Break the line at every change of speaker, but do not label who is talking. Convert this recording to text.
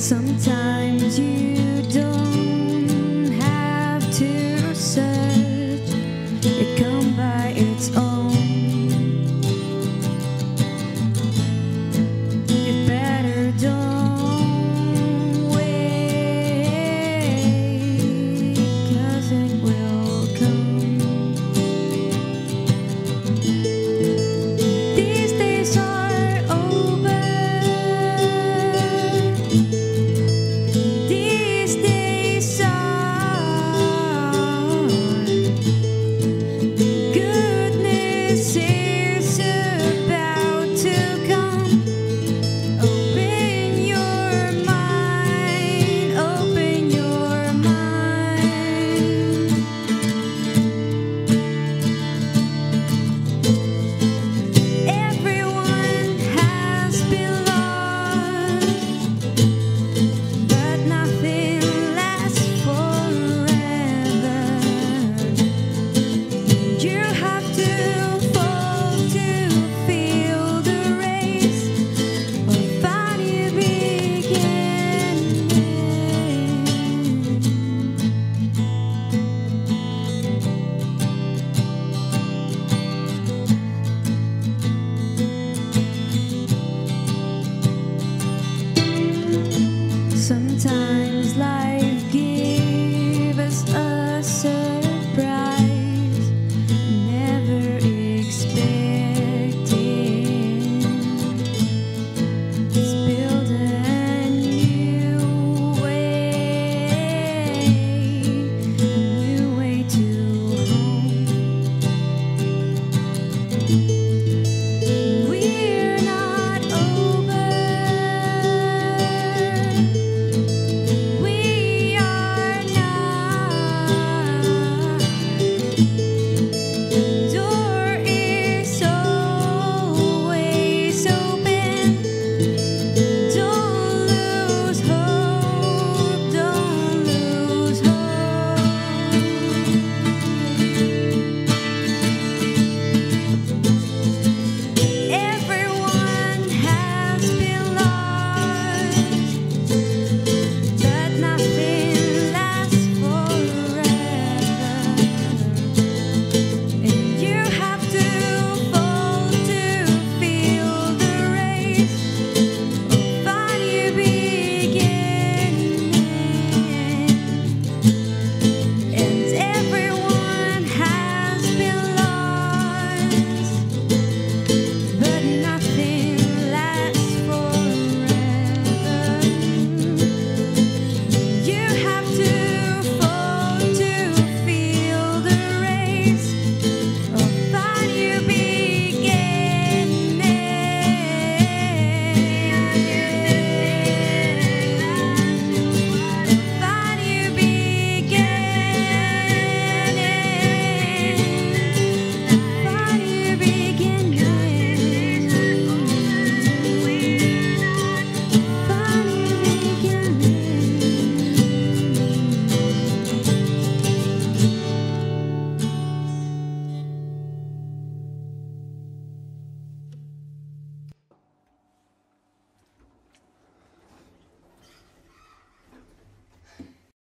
Sometimes you don't have to search, Sometimes life